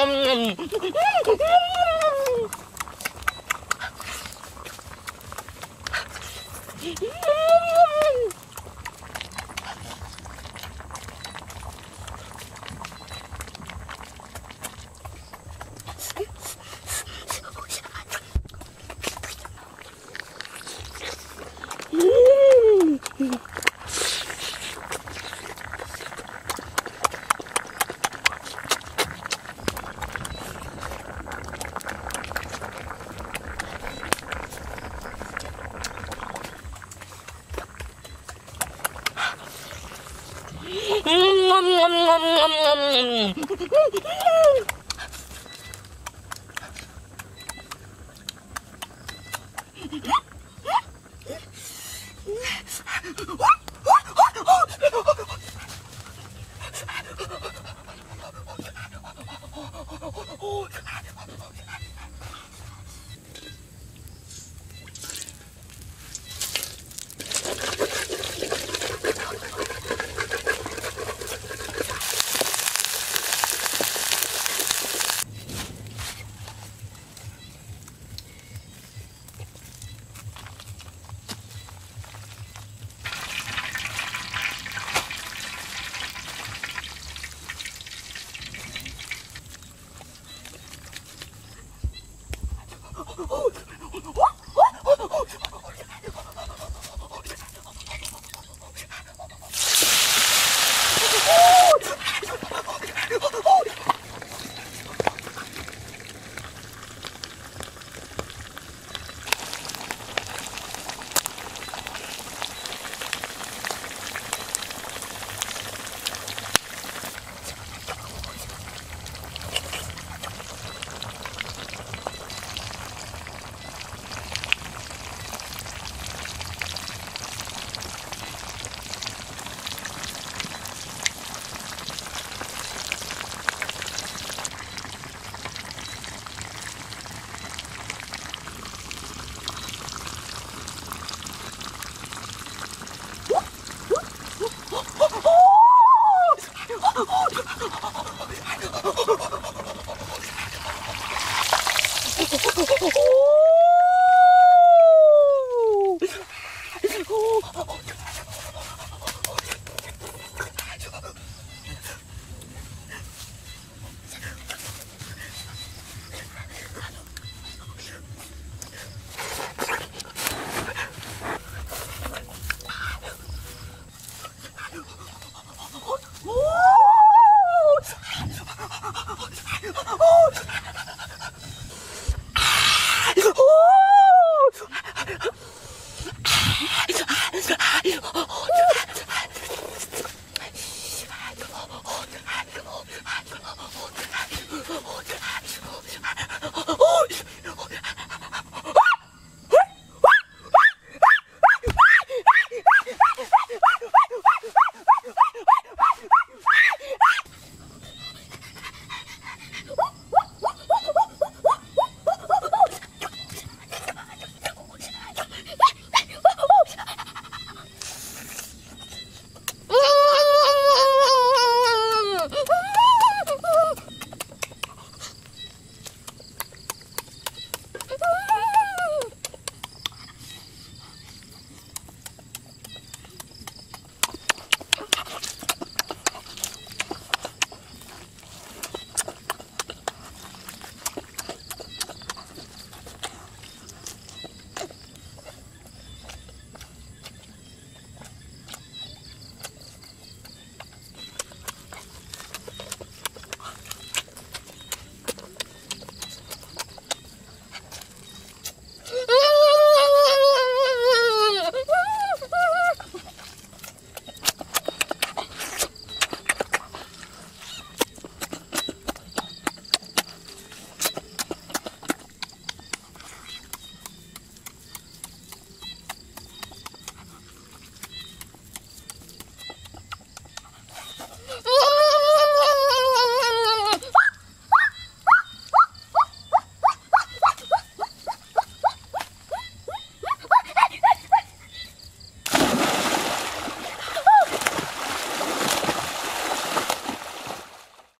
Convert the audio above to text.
Mm-hmm. What? 啊啊啊啊